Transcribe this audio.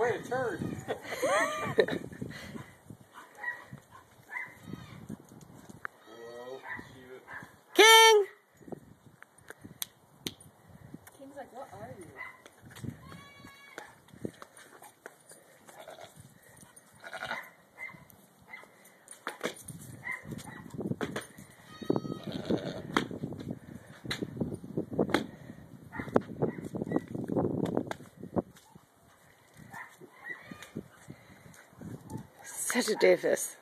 way it turned. King! King's like, what are you? Such a.